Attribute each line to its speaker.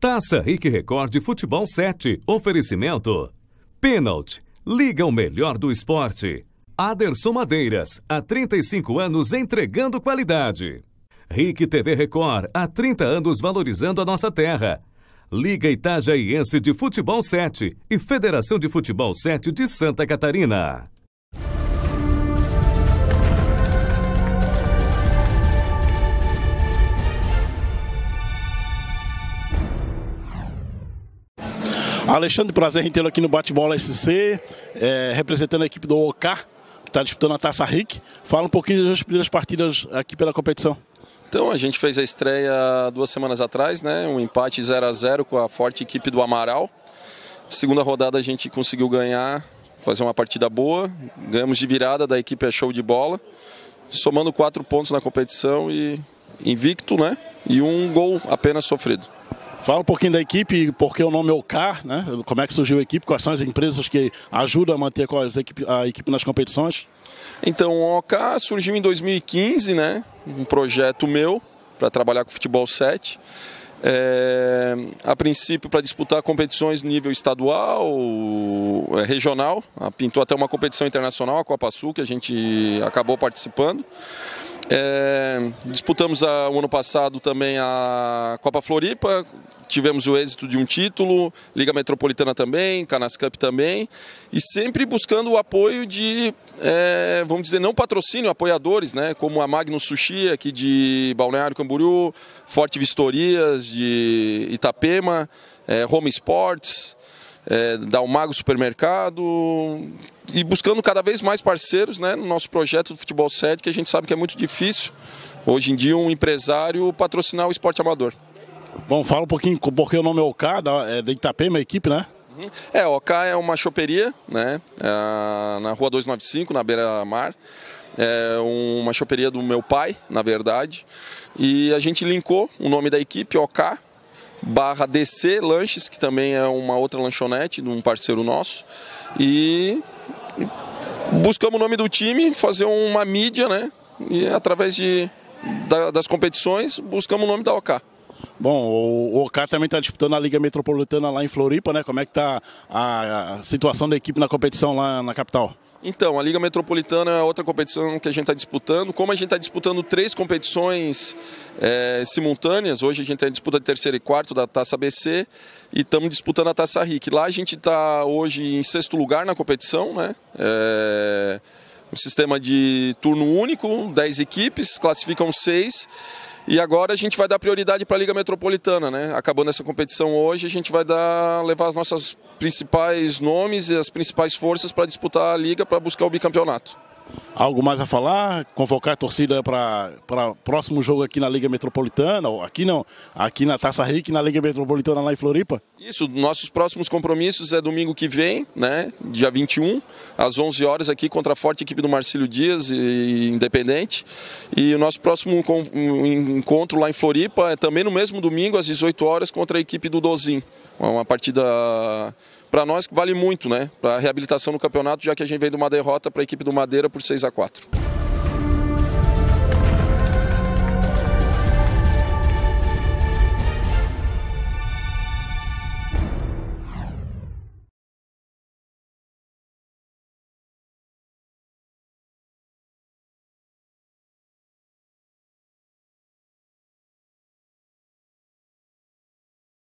Speaker 1: Taça Rick Record Futebol 7. Oferecimento. Penalty. Liga o melhor do esporte. Aderson Madeiras. Há 35 anos entregando qualidade. Rick TV Record. Há 30 anos valorizando a nossa terra. Liga Itajaiense de Futebol 7 e Federação de Futebol 7 de Santa Catarina.
Speaker 2: Alexandre, prazer em tê-lo aqui no Bate-Bola SC, é, representando a equipe do OK, que está disputando a Taça RIC. Fala um pouquinho das primeiras partidas aqui pela competição.
Speaker 3: Então, a gente fez a estreia duas semanas atrás, né? um empate 0 a 0 com a forte equipe do Amaral. Segunda rodada a gente conseguiu ganhar, fazer uma partida boa, ganhamos de virada da equipe é show de bola, somando quatro pontos na competição e invicto, né? E um gol apenas sofrido.
Speaker 2: Fala um pouquinho da equipe, porque o nome é o CAR, né? Como é que surgiu a equipe, quais são as empresas que ajudam a manter a equipe nas competições?
Speaker 3: Então, o OK surgiu em 2015, né? Um projeto meu para trabalhar com futebol 7. É, a princípio para disputar competições nível estadual, é, regional, pintou até uma competição internacional, a Copa Sul, que a gente acabou participando. É, disputamos a, o ano passado também a Copa Floripa, tivemos o êxito de um título, Liga Metropolitana também, Canas Cup também, e sempre buscando o apoio de, é, vamos dizer, não patrocínio, apoiadores, né, como a Magnus Sushi aqui de Balneário Camboriú, Forte Vistorias de Itapema, é, Home Sports, é, da Almago Supermercado e buscando cada vez mais parceiros né, no nosso projeto do Futebol 7, que a gente sabe que é muito difícil hoje em dia um empresário patrocinar o esporte amador.
Speaker 2: Bom, fala um pouquinho porque o nome é OK, é da Itapema, a equipe, né?
Speaker 3: Uhum. É, OK é uma choperia, né? É, na rua 295, na beira-mar. É uma choperia do meu pai, na verdade. E a gente linkou o nome da equipe, OK, barra DC Lanches, que também é uma outra lanchonete de um parceiro nosso. E buscamos o nome do time, fazer uma mídia, né? E através de, da, das competições, buscamos o nome da OK.
Speaker 2: Bom, o OK também está disputando a Liga Metropolitana lá em Floripa, né? Como é que está a, a situação da equipe na competição lá na capital?
Speaker 3: Então, a Liga Metropolitana é outra competição que a gente está disputando. Como a gente está disputando três competições é, simultâneas, hoje a gente tem disputa de terceiro e quarto da Taça BC e estamos disputando a Taça RIC. Lá a gente está hoje em sexto lugar na competição, né? É, um sistema de turno único, 10 equipes, classificam seis. E agora a gente vai dar prioridade para a Liga Metropolitana, né? Acabando essa competição hoje, a gente vai dar, levar as nossas principais nomes e as principais forças para disputar a Liga para buscar o bicampeonato.
Speaker 2: Algo mais a falar? Convocar a torcida para o próximo jogo aqui na Liga Metropolitana, ou aqui não, aqui na Taça Rick, na Liga Metropolitana lá em Floripa?
Speaker 3: Isso, nossos próximos compromissos é domingo que vem, né, dia 21, às 11 horas aqui contra a forte equipe do Marcílio Dias e Independente. E o nosso próximo encontro lá em Floripa é também no mesmo domingo, às 18 horas, contra a equipe do Dozin. Uma partida para nós que vale muito, né? Para a reabilitação no campeonato, já que a gente veio de uma derrota para a equipe do Madeira por 6 a 4